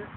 Okay.